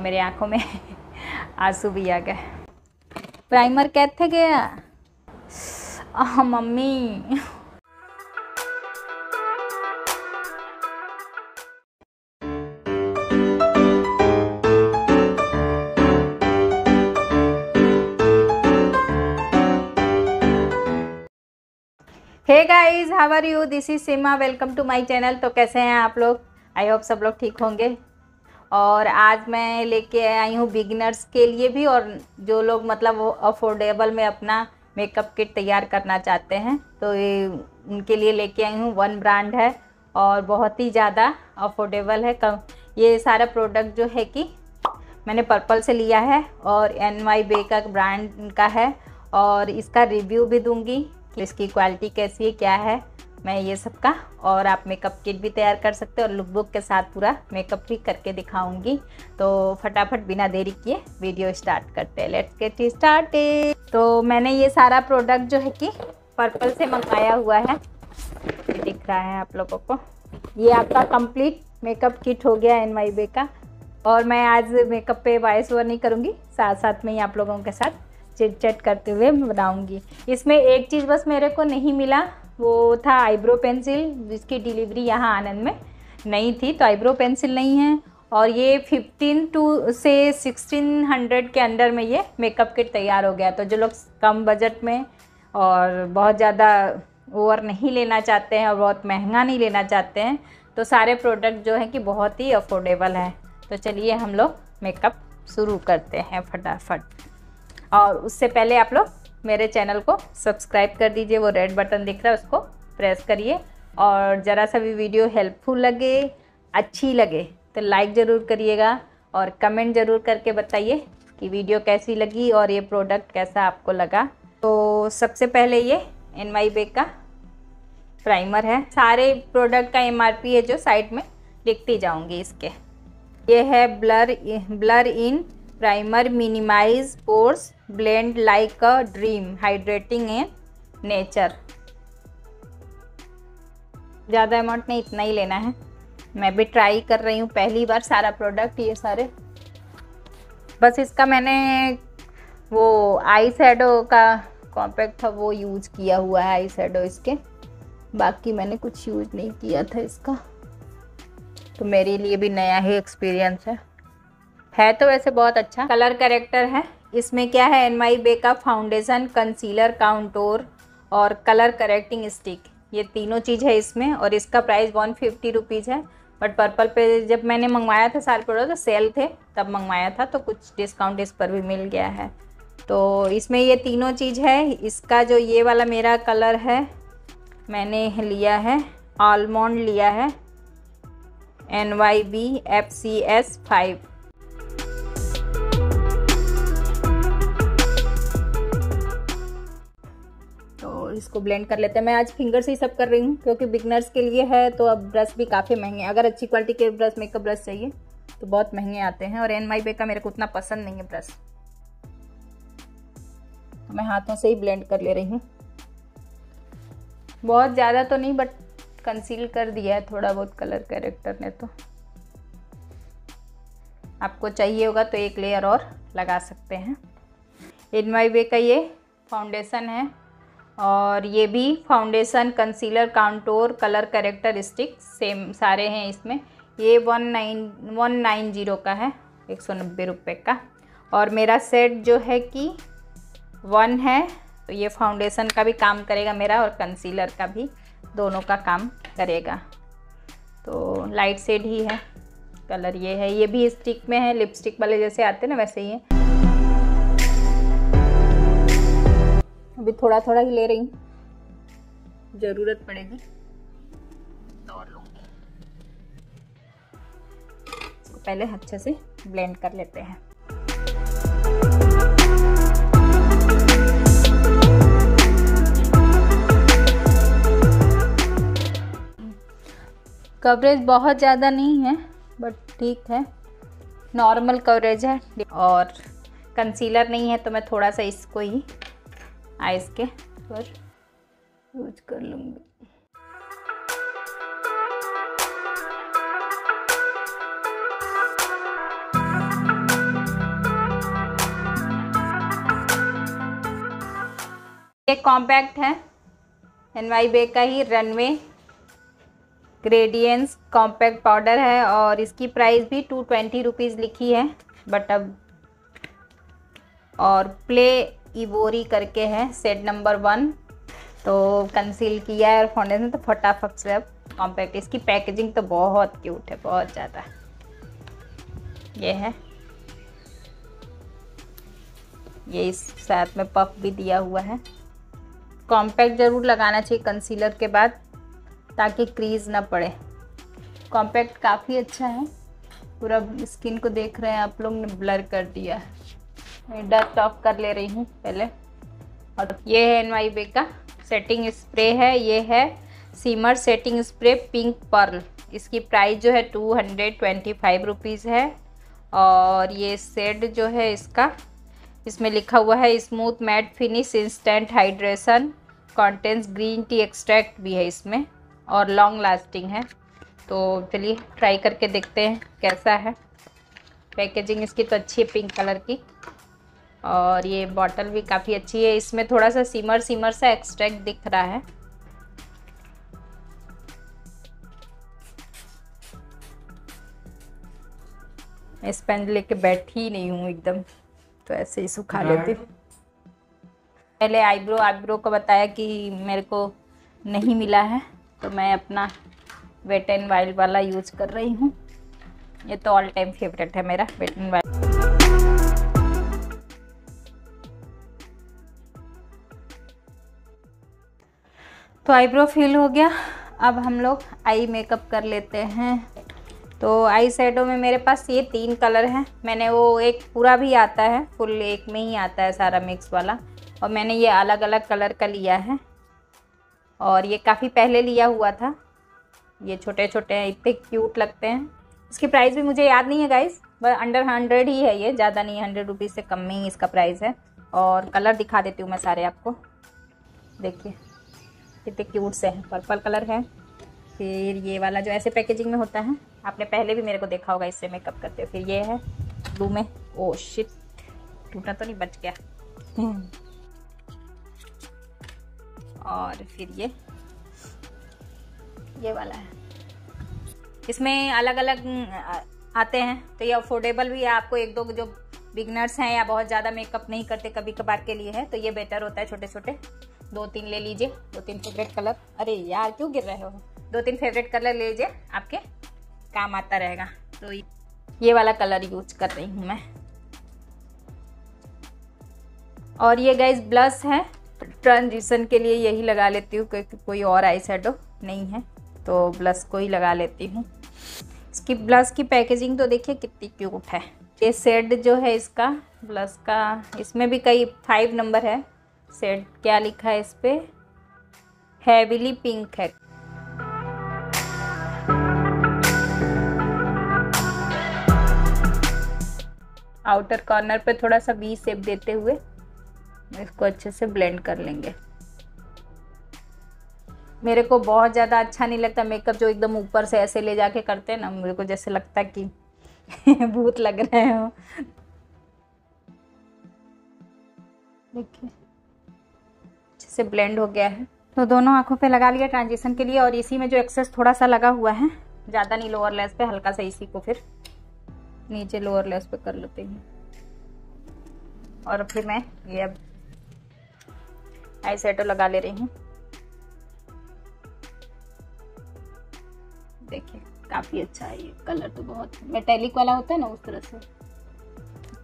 मेरे आँखों में आँसू भी आ गए। प्राइमर कैसे गया mummy. Hey guys how are you this is Seema welcome to my channel तो कैसे हैं आप लोग? आई होप सब लोग ठीक होंगे। और आज मैं लेके आई हूँ बिगिनर्स के लिए भी और जो लोग मतलब अफोर्डेबल में अपना मेकअप किट तैयार करना चाहते हैं तो ये उनके लिए लेके आई हूँ। वन ब्रांड है और बहुत ही ज़्यादा अफोर्डेबल है। कम, ये सारा प्रोडक्ट जो है कि मैंने पर्पल से लिया है और एन वाई बे का ब्रांड का है और इसका रिव्यू भी दूँगी कि इसकी क्वालिटी कैसी है, क्या है। मैं ये सब का और आप मेकअप किट भी तैयार कर सकते हो और लुक बुक के साथ पूरा मेकअप भी करके दिखाऊँगी। तो फटाफट बिना देरी किए वीडियो स्टार्ट करते हैं। लेट्स गेट स्टार्ट तो मैंने ये सारा प्रोडक्ट जो है कि पर्पल से मंगाया हुआ है। दिख रहा है आप लोगों को। ये आपका कंप्लीट मेकअप किट हो गया एन वाई बे का। और मैं आज मेकअप पे वॉइस ओवर नहीं करूँगी। साथ साथ में ही आप लोगों के साथ चिट चट करते हुए बनाऊँगी। इसमें एक चीज़ बस मेरे को नहीं मिला। वो था आईब्रो पेंसिल, जिसकी डिलीवरी यहाँ आनंद में नहीं थी तो आईब्रो पेंसिल नहीं है। और ये 15 टू से 1600 के अंडर में ये मेकअप किट तैयार हो गया। तो जो लोग कम बजट में और बहुत ज़्यादा ओवर नहीं लेना चाहते हैं और बहुत महँगा नहीं लेना चाहते हैं तो सारे प्रोडक्ट जो है कि बहुत ही अफोर्डेबल हैं। तो चलिए हम लोग मेकअप शुरू करते हैं फटाफट। और उससे पहले आप लोग मेरे चैनल को सब्सक्राइब कर दीजिए, वो रेड बटन दिख रहा है, उसको प्रेस करिए। और ज़रा सा भी वीडियो हेल्पफुल लगे, अच्छी लगे तो लाइक ज़रूर करिएगा और कमेंट ज़रूर करके बताइए कि वीडियो कैसी लगी और ये प्रोडक्ट कैसा आपको लगा। तो सबसे पहले ये एन वाई बेग का प्राइमर है। सारे प्रोडक्ट का एमआरपी है जो साइड में लिखती जाऊँगी इसके। ये है blur blur in primer minimize pores blend like a dream hydrating in nature ज़्यादा अमाउंट नहीं इतना ही लेना है। मैं भी ट्राई कर रही हूँ, पहली बार सारा प्रोडक्ट ये सारे। बस इसका मैंने वो आई शेडो का कॉम्पैक्ट था, वो यूज़ किया हुआ है आई शेडो इसके। बाकी मैंने कुछ यूज़ नहीं किया था इसका। तो मेरे लिए भी नया ही एक्सपीरियंस है। है तो वैसे बहुत अच्छा। कलर करेक्टर है। इसमें क्या है? एन वाई बे का फाउंडेशन कंसीलर काउंटोर और कलर करेक्टिंग स्टिक ये तीनों चीज़ है इसमें और इसका प्राइस वन फिफ्टी रुपीज़ है। बट पर्पल पे जब मैंने मंगवाया था साल प्रोडक्ट तो सेल थे, तब मंगवाया था तो कुछ डिस्काउंट इस पर भी मिल गया है। तो इसमें ये तीनों चीज़ है। इसका जो ये वाला मेरा कलर है, मैंने लिया है आलमोंड लिया है N Y B F C S five इसको ब्लेंड कर लेते हैं। मैं आज फिंगर से ही सब कर रही हूँ, क्योंकि बिगनर्स के लिए है तो अब ब्रश भी काफ़ी महँगे अगर अच्छी क्वालिटी के ब्रश मेकअप ब्रश चाहिए तो बहुत महँगे आते हैं। और एन वाई बे का मेरे को उतना पसंद नहीं है ब्रश तो मैं हाथों से ही ब्लेंड कर ले रही हूँ। बहुत ज़्यादा तो नहीं बट कंसील कर दिया है थोड़ा बहुत कलर कैरेक्टर ने तो। आपको चाहिए होगा तो एक लेयर और लगा सकते हैं। इन माई वे का ये फाउंडेशन है। और ये भी foundation concealer contour colour corrector stick same सारे हैं इसमें। ये one nine one nine zero का है, एक सौ नब्बे रुपये का। और मेरा सेट जो है कि वन है तो ये फाउंडेशन का भी काम करेगा मेरा और कंसीलर का भी, दोनों का काम करेगा। तो लाइट शेड ही है कलर ये है। ये भी स्टिक में है लिपस्टिक वाले जैसे आते हैं ना, वैसे ही है। अभी थोड़ा थोड़ा ही ले रही हूँ। ज़रूरत पड़ेगी। तो और इसको पहले अच्छे से ब्लेंड कर लेते हैं। कवरेज बहुत ज़्यादा नहीं है बट ठीक है। नॉर्मल कवरेज है। और कंसीलर नहीं है तो मैं थोड़ा सा इसको ही आइस के पर यूज़ कर लूँगी। कॉम्पैक्ट है। एन वाई बे का ही रनवे ग्रेडियंस कॉम्पैक्ट पाउडर है और इसकी प्राइस भी टू ट्वेंटी रुपीज़ लिखी है बट अब और प्ले इवोरी करके है सेट नंबर वन तो कंसील किया है और फाउंडेशन तो फटाफट से अब कॉम्पैक्ट इसकी पैकेजिंग तो बहुत क्यूट है, बहुत ज़्यादा। ये है। ये इस साथ में पफ भी दिया हुआ है। कॉम्पैक्ट ज़रूर लगाना चाहिए कंसीलर के बाद, ताकि क्रीज ना पड़े। कॉम्पैक्ट काफ़ी अच्छा है। पूरा स्किन को देख रहे हैं आप लोग, ने ब्लर कर दिया है। मैं डस्ट ऑफ़ कर ले रही हूँ पहले। और ये है एन वाई बे का सेटिंग स्प्रे है, ये है shimmer setting spray pink pearl इसकी प्राइस जो है two hundred twenty five rupees है। और ये सेड जो है इसका, इसमें लिखा हुआ है smooth matte finish instant hydration contains green tea extract भी है इसमें, और लॉन्ग लास्टिंग है। तो चलिए ट्राई करके देखते हैं कैसा है। पैकेजिंग इसकी तो अच्छी है पिंक कलर की। और ये बॉटल भी काफ़ी अच्छी है। इसमें थोड़ा सा सीमर सीमर सा एक्सट्रैक्ट दिख रहा है। मैं स्पेंज लेके बैठी ही नहीं हूँ एकदम तो ऐसे ही सुखा लेती पहले आईब्रो आईब्रो को बताया कि मेरे को नहीं मिला है तो मैं अपना वेट एंड वाइल्ड वाला यूज़ कर रही हूँ। ये तो ऑल टाइम फेवरेट है मेरा वेट एंड वाइल्ड तो आईब्रो फिल हो गया। अब हम लोग आई मेकअप कर लेते हैं। तो आई शेडो में मेरे पास ये तीन कलर हैं। मैंने वो एक पूरा भी आता है फुल एक में ही आता है सारा मिक्स वाला। और मैंने ये अलग अलग कलर का लिया है। और ये काफ़ी पहले लिया हुआ था। ये छोटे छोटे हैं, इतने क्यूट लगते हैं। इसकी प्राइस भी मुझे याद नहीं है गाइस बस अंडर हंड्रेड ही है ये। ज़्यादा नहीं हंड्रेड रुपीज़ से कम में ही इसका प्राइस है। और कलर दिखा देती हूँ मैं सारे आपको। देखिए। कितने क्यूट से हैं, पर्पल कलर है। फिर ये वाला जो ऐसे पैकेजिंग में होता है, आपने पहले भी मेरे को देखा होगा इससे मेकअप करते फिर ये है ब्लू में। ओ शिट टूटा तो नहीं बच गया। और फिर ये ये वाला है। इसमें अलग अलग आते हैं तो ये अफोर्डेबल भी है। आपको एक दो जो बिगनर्स हैं या बहुत ज़्यादा मेकअप नहीं करते कभी कभार के लिए है तो ये बेटर होता है छोटे छोटे दो तीन ले लीजिए दो तीन फेवरेट कलर अरे यार, क्यों गिर रहे हो? दो तीन फेवरेट कलर ले लीजिए, आपके काम आता रहेगा। तो ये वाला कलर यूज़ कर रही हूँ मैं। और ये गाइज़ ब्लस है। ट्रांजिशन के लिए यही लगा लेती हूँ, क्योंकि कोई और आई नहीं है तो ब्लस को ही लगा लेती हूँ। इसकी ब्लस की पैकेजिंग तो देखिए कितनी क्यूट है। ये सेड जो है इसका ब्लस का, इसमें भी कई फाइव नंबर है। सेट क्या लिखा है इस पर हैविली पिंक है. आउटर कॉर्नर पे थोड़ा सा वी सेप देते हुए इसको अच्छे से ब्लेंड कर लेंगे। मेरे को बहुत ज़्यादा अच्छा नहीं लगता मेकअप जो एकदम ऊपर से ऐसे ले जाके करते हैं ना, मेरे को जैसे लगता कि भूत लग रहे हो। देखिए। से ब्लेंड हो गया है। तो दोनों आँखों पे लगा लिया ट्रांजिशन के लिए और इसी में जो एक्सेस थोड़ा सा लगा हुआ है, ज़्यादा नहीं लोअर लेस पे, हल्का सा इसी को फिर नीचे लोअर लेस पे कर लेते हैं। और फिर मैं ये अब आई लगा ले रही हूँ। देखिए, काफ़ी अच्छा है ये कलर तो बहुत। मेटेलिक वाला होता है ना उस तरह से।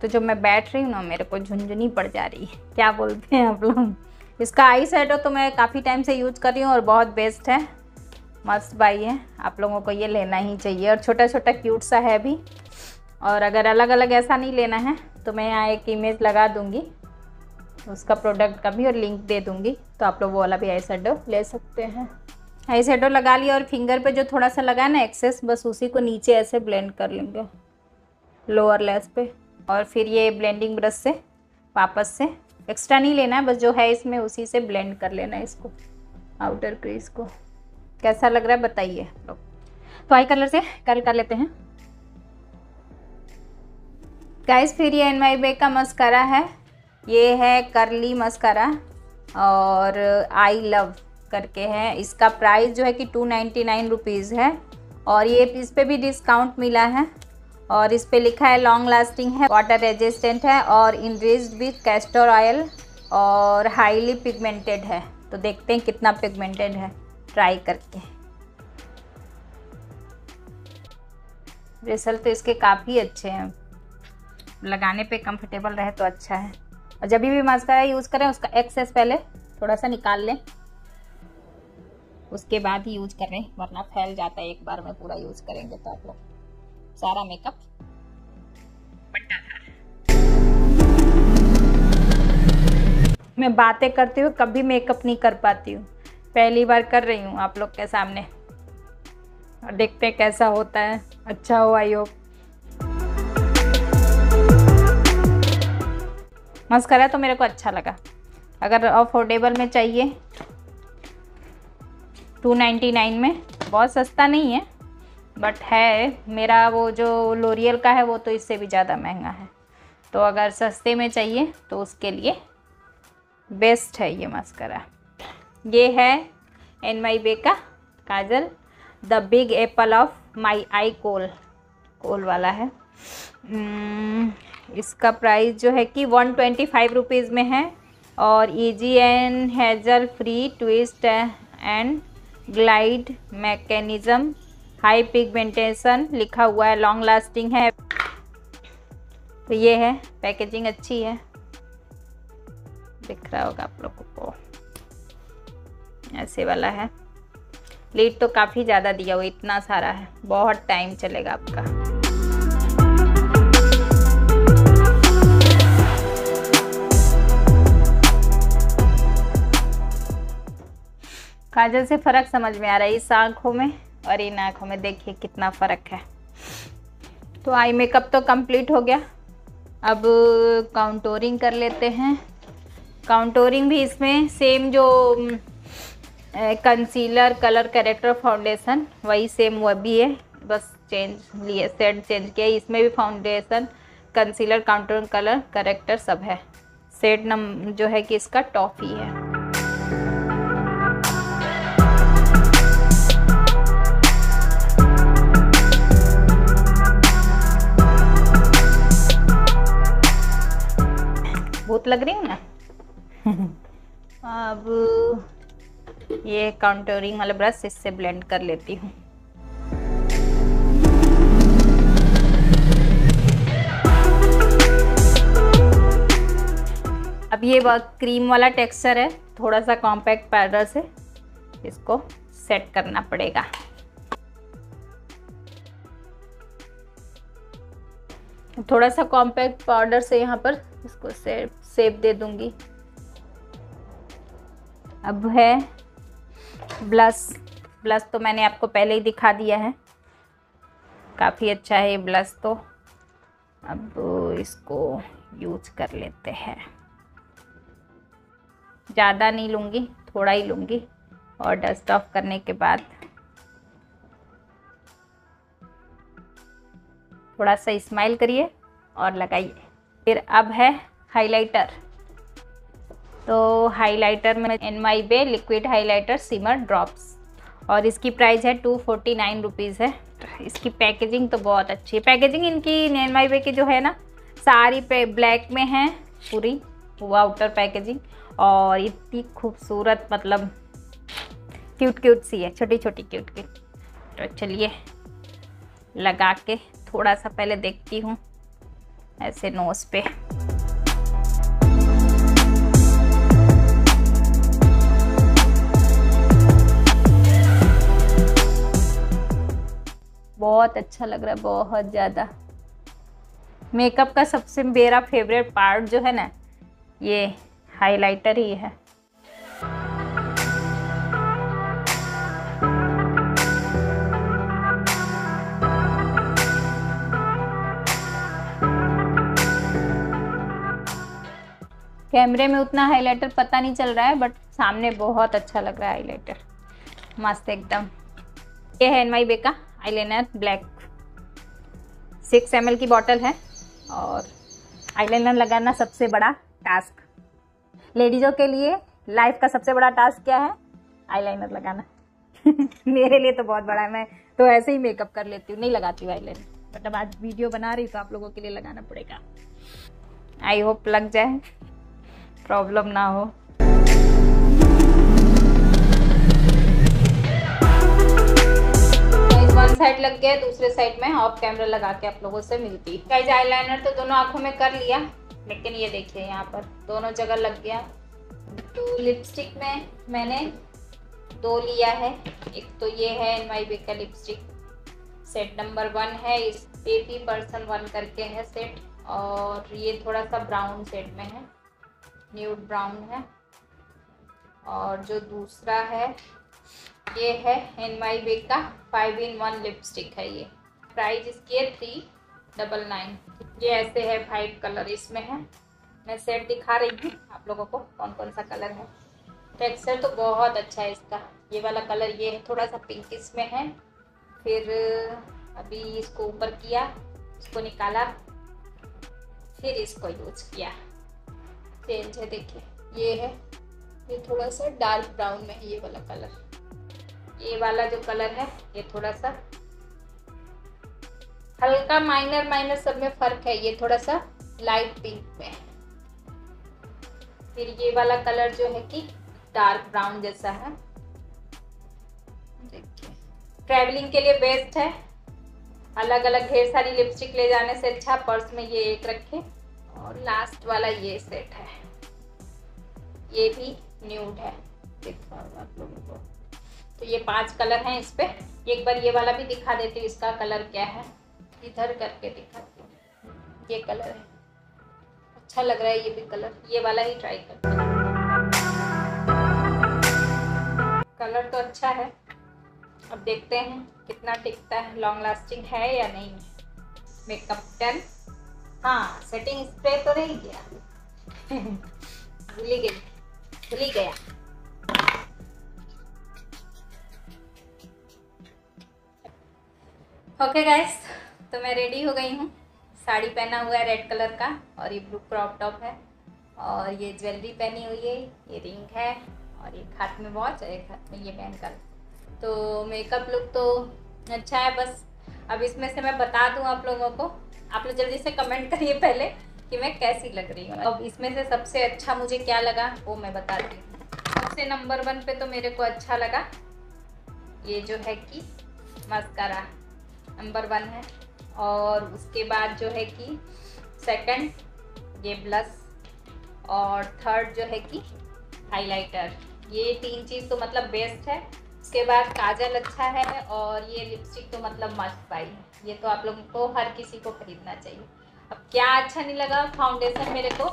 तो जो मैं बैठ रही हूँ ना, मेरे को झुंझुनी पड़ जा रही है। क्या बोलते हैं आप लोग? इसका आई सेटो तो मैं काफ़ी टाइम से यूज़ कर रही हूँ और बहुत बेस्ट है। मस्त बाई है। आप लोगों को ये लेना ही चाहिए और छोटा छोटा क्यूट सा है भी। और अगर अलग अलग ऐसा नहीं लेना है तो मैं यहाँ एक इमेज लगा दूँगी। उसका प्रोडक्ट का भी और लिंक दे दूँगी। तो आप लोग वो वाला भी आई शेडो ले सकते हैं। आई शेडो लगा लिया और फिंगर पे जो थोड़ा सा लगा है ना एक्सेस बस उसी को नीचे ऐसे ब्लेंड कर लेंगे। लोअर लेस पे। और फिर ये ब्लेंडिंग ब्रश से, वापस से। एक्स्ट्रा नहीं लेना है, बस जो है इसमें उसी से ब्लेंड कर लेना है इसको आउटर क्रीज को। कैसा लग रहा है बताइए तो आई कलर से कल कर लेते हैं। गाइस फिर ये एन वाई बे का मस्करा है। ये है करली मस्करा और आई लव करके है। इसका प्राइस जो है कि टू नाइन्टी नाइन रुपीज़ है। और ये इस पर भी डिस्काउंट मिला है। और इस पर लिखा है लॉन्ग लास्टिंग है वाटर रेजिस्टेंट है और इनरिज्ड विथ कैस्टर ऑयल और हाईली पिगमेंटेड है. तो देखते हैं कितना पिगमेंटेड है। ट्राई करके। रिज़ल्ट तो इसके काफ़ी अच्छे हैं। लगाने पे कंफर्टेबल रहे तो अच्छा है। और जब भी मास्कारा यूज़ करें, उसका एक्सेस पहले थोड़ा सा निकाल लें। उसके बाद ही यूज़ करें, वरना फैल जाता है एक बार में, पूरा यूज़ करेंगे तो आप लोग। सारा मेकअप। मैं बातें करती हूँ कभी मेकअप नहीं कर पाती हूँ। पहली बार कर रही हूँ आप लोग के सामने। और देखते हैं कैसा होता है। अच्छा हो आई होप मस्करा तो मेरे को अच्छा लगा। अगर अफोर्डेबल में चाहिए 299 में बहुत सस्ता नहीं है। बट है मेरा वो जो लोरियल का है वो तो इससे भी ज़्यादा महँगा है। तो अगर सस्ते में चाहिए तो उसके लिए बेस्ट है ये मस्करा ये है एन माई बे का kajal the big apple of my eye kohl kohl वाला है। Hmm, इसका प्राइस जो है कि वन ट्वेंटी फाइव रुपीज़ में है और easy and hassle free twist and glide mechanism high pigmentation लिखा हुआ है लॉन्ग लास्टिंग है। तो ये है पैकेजिंग अच्छी है। दिख रहा होगा आप लोगों को। ऐसे वाला है। लीड तो काफ़ी ज़्यादा दिया हुआ इतना सारा है। बहुत टाइम चलेगा आपका। काजल से फ़र्क समझ में आ रहा है, इस आँखों में। और इन आँखों में देखिए कितना फ़र्क है। तो आई मेकअप तो कंप्लीट हो गया। अब काउंटोरिंग कर लेते हैं। काउंटोरिंग भी इसमें सेम जो कंसीलर कलर करेक्टर फाउंडेशन वही सेम वह भी है। बस चेंज लिए सेट चेंज किया। इसमें भी foundation concealer contouring colour corrector सब है। सेट नम जो है कि इसका टॉफ़ी है। लग रही हूँ ना? अब ये काउंटरिंग वाला ब्रश इससे ब्लेंड कर लेती हूँ। अब ये क्रीम वाला टेक्सचर है थोड़ा सा कॉम्पैक्ट पाउडर से इसको सेट करना पड़ेगा। थोड़ा सा कॉम्पैक्ट पाउडर से यहाँ पर इसको सेप सेप दे दूँगी। अब है ब्लस। ब्लस तो मैंने आपको पहले ही दिखा दिया है। काफ़ी अच्छा है ये ब्लस तो। अब इसको यूज़ कर लेते हैं। ज़्यादा नहीं लूँगी, थोड़ा ही लूँगी और डस्ट ऑफ़ करने के बाद थोड़ा सा स्माइल करिए और लगाइए। फिर अब है हाइलाइटर। तो हाइलाइटर में N Y Bae liquid highlighter shimmer drops. और इसकी प्राइस है टू फोर्टी नाइन रुपीज़ है। इसकी पैकेजिंग तो बहुत अच्छी है। पैकेजिंग इनकी एन माई बे की जो है ना, सारी पे ब्लैक में है पूरी। वो आउटर पैकेजिंग और इतनी खूबसूरत मतलब क्यूट क्यूट सी है। छोटी छोटी क्यूट क्यूट तो चलिए, लगा के थोड़ा सा पहले देखती हूँ ऐसे नोज़ पे। बहुत अच्छा लग रहा है, बहुत ज़्यादा। मेकअप का सबसे मेरा फेवरेट पार्ट जो है ना, ये हाइलाइटर ही है। कैमरे में उतना हाइलाइटर पता नहीं चल रहा है बट सामने बहुत अच्छा लग रहा है हाइलाइटर मस्त एकदम। ये है एन वाई बे का आईलाइनर ब्लैक सिक्स एम की बॉटल है और आईलाइनर लगाना सबसे बड़ा टास्क। लेडीज़ों के लिए लाइफ का सबसे बड़ा टास्क क्या है? आईलाइनर लगाना। मेरे लिए तो बहुत बड़ा है, मैं तो ऐसे ही मेकअप कर लेती हूँ, नहीं लगाती हूँ आईलाइनर। बट अब आज वीडियो बना रही तो आप लोगों के लिए लगाना पड़ेगा। आई होप लग जाए। प्रॉब्लम ना हो। साइड लग गया, दूसरे साइड में ऑफ़ कैमरा लगा के आप लोगों से मिलती। गाइस आईलाइनर तो दोनों आँखों में कर लिया, लेकिन ये देखिए यहाँ पर, दोनों जगह लग गया। तो लिपस्टिक में मैंने दो लिया है। एक तो ये है एन वाई बी का लिपस्टिक सेट नंबर वन है, इस पे पर्सन वन करके है सेट और ये थोड़ा सा ब्राउन सेट में है। न्यूड ब्राउन है। और जो दूसरा है ये है एन वाई बी का फाइव इन वन लिपस्टिक है ये। प्राइस इसकी है थ्री डबल नाइन ये ऐसे है फाइव कलर इसमें है। मैं सेट दिखा रही हूँ आप लोगों को कौन कौन सा कलर है। टेक्सचर तो बहुत अच्छा है इसका। ये वाला कलर ये है, थोड़ा सा पिंक इसमें है। फिर अभी इसको ऊपर किया, इसको निकाला। फिर इसको यूज़ किया। चेंज है देखिए। ये है। ये थोड़ा सा डार्क ब्राउन में है ये वाला कलर ये वाला जो कलर है, ये थोड़ा सा हल्का माइनर माइनर सब में फ़र्क है, ये थोड़ा सा लाइट पिंक में फिर ये वाला कलर जो है कि डार्क ब्राउन जैसा है। देखिए ट्रैवलिंग के लिए बेस्ट है। अलग अलग ढेर सारी लिपस्टिक ले जाने से अच्छा पर्स में ये एक रखे, और लास्ट वाला ये सेट है। ये भी न्यूड है। देखा आप लोगों तो ये पाँच कलर हैं इस पर एक बार ये वाला भी दिखा देती हूँ, इसका कलर क्या है। इधर करके दिखाती हूँ। ये कलर है। अच्छा लग रहा है ये भी कलर। ये वाला ही ट्राई करते कलर तो अच्छा है। अब देखते हैं कितना टिकता है। लॉन्ग लास्टिंग है या नहीं मेकअप टेन हाँ सेटिंग स्प्रे तो नहीं किया भूली गई। भूली गया। ओके गाइस तो मैं रेडी हो गई हूँ। साड़ी पहना हुआ है रेड कलर का और ये ब्लू क्रॉप टॉप है। और ये ज्वेलरी पहनी हुई है, ये रिंग है और एक हाथ में वॉच और एक हाथ में ये पहन कर तो मेकअप लुक तो अच्छा है बस। अब इसमें से मैं बता दूँ आप लोगों को। आप लोग जल्दी से कमेंट करिए पहले कि मैं कैसी लग रही हूँ। अब इसमें से सबसे अच्छा मुझे क्या लगा, वो मैं बताती हूँ। सबसे नंबर वन पे तो मेरे को अच्छा लगा ये जो है कि मस्करा नंबर वन है। और उसके बाद जो है कि सेकंड ये ब्लस और थर्ड जो है कि हाइलाइटर ये तीन चीज़ तो मतलब बेस्ट है। उसके बाद काजल अच्छा है और ये लिपस्टिक तो मतलब मस्त है। ये तो आप लोगों को हर किसी को खरीदना चाहिए। अब क्या अच्छा नहीं लगा फाउंडेशन मेरे को?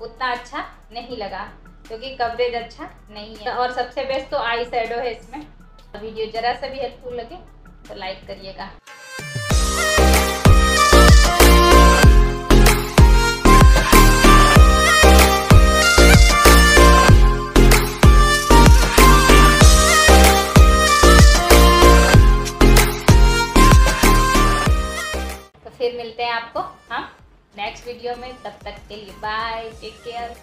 उतना अच्छा नहीं लगा, क्योंकि कवरेज अच्छा नहीं है। और सबसे बेस्ट तो आई है इसमें। वीडियो ज़रा सा भी हेल्पफुल लगे तो लाइक करिएगा। फिर मिलते हैं आपको हम नेक्स्ट वीडियो में, तब तक के लिए बाय टेक केयर